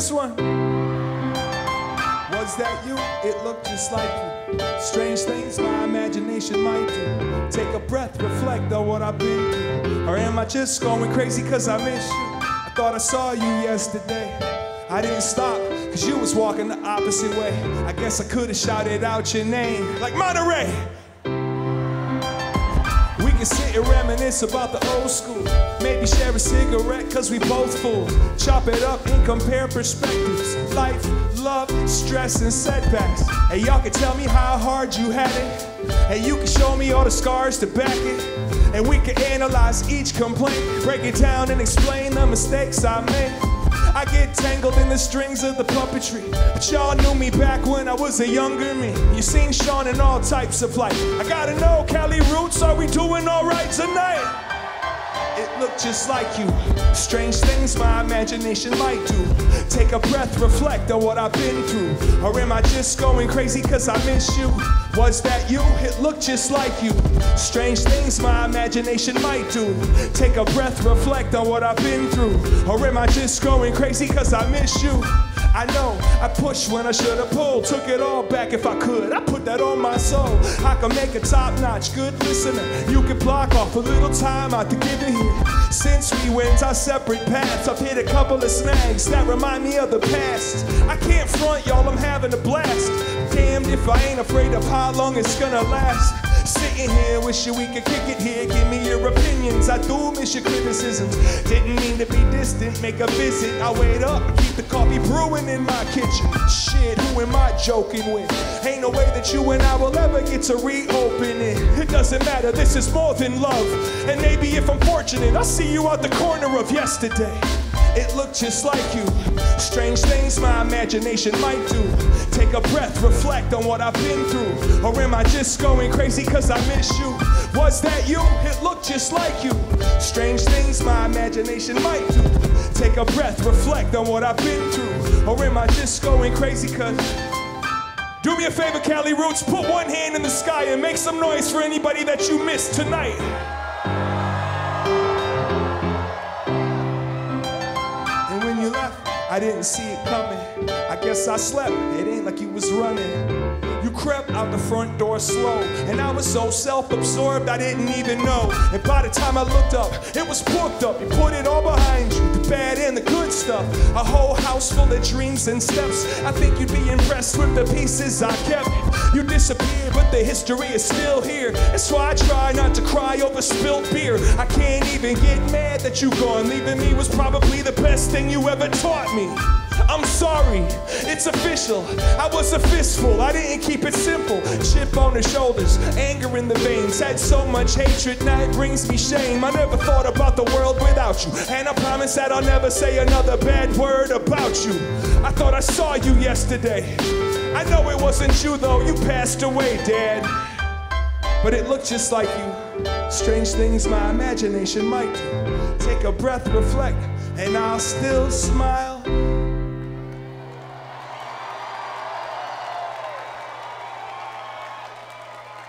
this one. Was that you? It looked just like you. Strange things my imagination might do. Take a breath, reflect on what I've been through. Or am I just going crazy cause I miss you? I thought I saw you yesterday. I didn't stop cause you was walking the opposite way. I guess I could have shouted out your name like Monterey. Can sit and reminisce about the old school. Maybe share a cigarette, cause we both fool. Chop it up and compare perspectives. Life, love, stress, and setbacks. And y'all can tell me how hard you had it. And you can show me all the scars to back it. And we can analyze each complaint, break it down and explain the mistakes I made. I get tangled in the strings of the puppetry. But y'all knew me back when I was a younger me. You seen Sean in all types of light. I gotta know, doing alright tonight? It looked just like you. Strange things my imagination might do. Take a breath, reflect on what I've been through. Or am I just going crazy cause I miss you? Was that you? It looked just like you. Strange things my imagination might do. Take a breath, reflect on what I've been through. Or am I just going crazy cause I miss you? I know I pushed when I should have pulled. Took it all back if I could. I put that on my soul. I can make a top notch good listener. You can block off a little time out to give it here. Since we went our separate paths, I've hit a couple of snags that remind me of the past. I can't front y'all, I'm having a blast. Damned if I ain't afraid of how long it's gonna last. Sitting here, wishing we could kick it here. Give me your opinions. I do miss your criticisms. Didn't mean to be distant. Make a visit. I wait up, keep the coffee brewing in my kitchen. Shit, who am I joking with? Ain't no way that you and I will ever get to reopen it. It doesn't matter. This is more than love. And maybe if I'm fortunate, I'll see you out the corner of yesterday. It looked just like you. Strange things my imagination might do. Take a breath, reflect on what I've been through. Or am I just going crazy cause I miss you? Was that you? It looked just like you. Strange things my imagination might do. Take a breath, reflect on what I've been through. Or am I just going crazy cause. Do me a favor, Cali Roots, put one hand in the sky and make some noise for anybody that you missed tonight. Didn't see it coming. I guess I slept. It ain't like you was running. You crept out the front door slow, and I was so self-absorbed I didn't even know. And by the time I looked up, it was booked up. You put it all behind you, bad and the good stuff. A whole house full of dreams and steps. I think you'd be impressed with the pieces I kept. You disappeared, but the history is still here. That's why I try not to cry over spilled beer. I can't even get mad that you gone. Leaving me was probably the best thing you ever taught me. I'm sorry, it's official. I was a fistful, I didn't keep it simple. Chip on the shoulders, anger in the veins. Had so much hatred, now it brings me shame. I never thought about the world without you. And I promise that I'll never say another bad word about you. I thought I saw you yesterday. I know it wasn't you though, you passed away, Dad. But it looked just like you. Strange things my imagination might do. Take a breath, reflect, and I'll still smile.